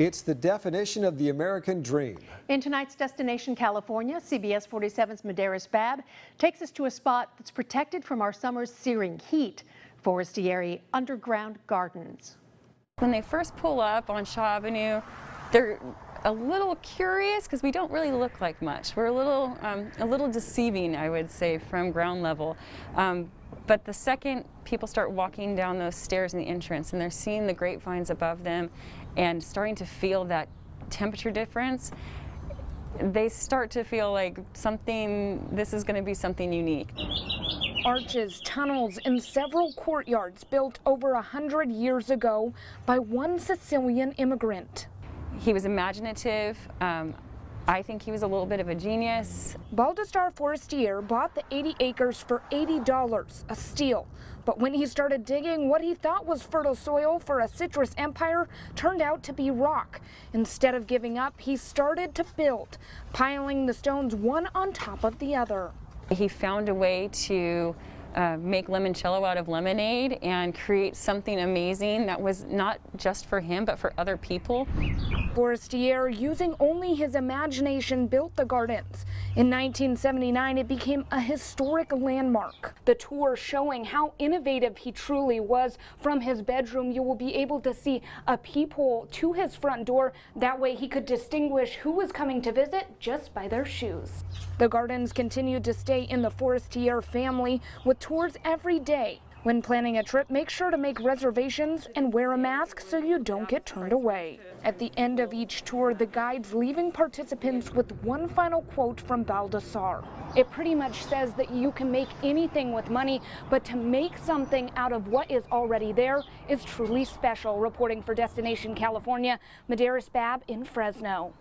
It's the definition of the American dream. In tonight's Destination California, CBS 47's Medeiros Bab takes us to a spot that's protected from our summer's searing heat, Forestiere Underground Gardens. When they first pull up on Shaw Avenue, they're a little curious because we don't really look like much. We're a little, um, a little deceiving, I would say, from ground level. Um, but the second people start walking down those stairs in the entrance and they're seeing the grapevines above them and starting to feel that temperature difference, they start to feel like something, this is going to be something unique. Arches, tunnels, and several courtyards built over a hundred years ago by one Sicilian immigrant. He was imaginative. Um, I think he was a little bit of a genius. Baldassare Forestiere bought the 80 acres for $80, a steal. But when he started digging, what he thought was fertile soil for a citrus empire turned out to be rock. Instead of giving up, he started to build, piling the stones one on top of the other. He found a way to uh, make limoncello out of lemonade and create something amazing that was not just for him but for other people. Forestiere, using only his imagination, built the gardens. In 1979, it became a historic landmark. The tour showing how innovative he truly was. From his bedroom, you will be able to see a peephole to his front door. That way he could distinguish who was coming to visit just by their shoes. The gardens continued to stay in the Forestiere family with tours every day. When planning a trip, make sure to make reservations and wear a mask so you don't get turned away. At the end of each tour, the guides leaving participants with one final quote from Baldassare. It pretty much says that you can make anything with money, but to make something out of what is already there is truly special. Reporting for Destination California, Medeiros Bab in Fresno.